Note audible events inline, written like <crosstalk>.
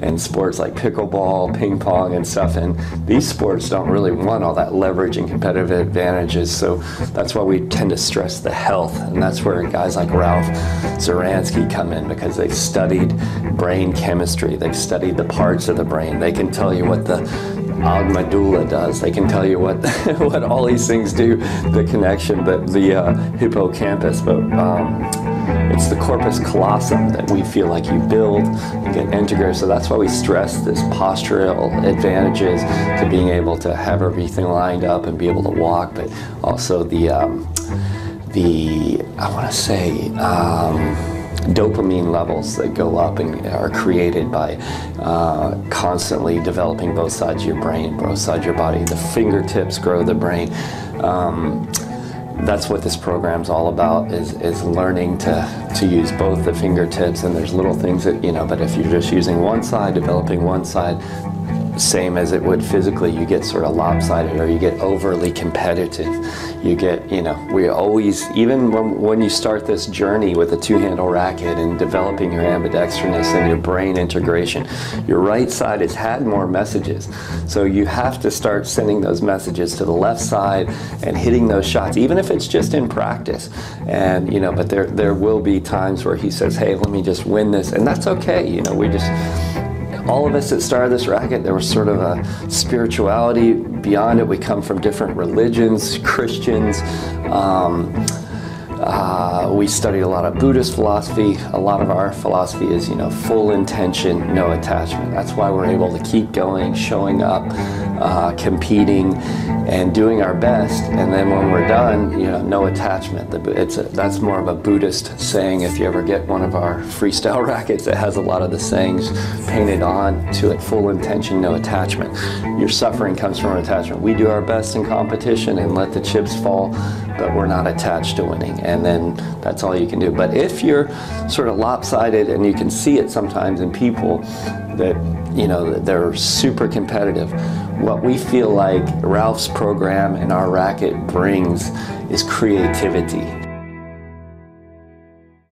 and sports like pickleball, ping pong, and stuff. And these sports don't really want all that leverage and competitive advantages. So that's why we tend to stress the health. And that's where guys like Ralph Zuranski come in because they've studied brain chemistry, they've studied the parts of the brain. They can tell you what the medulla does. They can tell you what <laughs> what all these things do, the connection, but the uh, hippocampus. But um, it's the corpus callosum that we feel like you build and get integrated. So that's why we stress this postural advantages to being able to have everything lined up and be able to walk, but also the um, the I want to say. Um, dopamine levels that go up and are created by uh, constantly developing both sides of your brain, both sides of your body. The fingertips grow the brain. Um, that's what this program's all about is, is learning to, to use both the fingertips and there's little things that you know but if you're just using one side developing one side same as it would physically you get sort of lopsided or you get overly competitive you get, you know, we always, even when, when you start this journey with a two-handle racket and developing your ambidextrous and your brain integration, your right side has had more messages. So you have to start sending those messages to the left side and hitting those shots, even if it's just in practice. And, you know, but there, there will be times where he says, hey, let me just win this. And that's okay. You know, we just, all of us that started this racket, there was sort of a spirituality beyond it. We come from different religions, Christians. Um, uh, we studied a lot of Buddhist philosophy. A lot of our philosophy is, you know, full intention, no attachment. That's why we're able to keep going, showing up, uh, competing, and doing our best. And then when we're done, you know, no attachment. It's a, that's more of a Buddhist saying. If you ever get one of our freestyle <laughs> rackets, it has a lot of the sayings painted on to it. Full intention, no attachment. Your suffering comes from attachment. We do our best in competition and let the chips fall, but we're not attached to winning and then that's all you can do. But if you're sort of lopsided and you can see it sometimes in people that, you know, they're super competitive, what we feel like Ralph's program and our racket brings is creativity.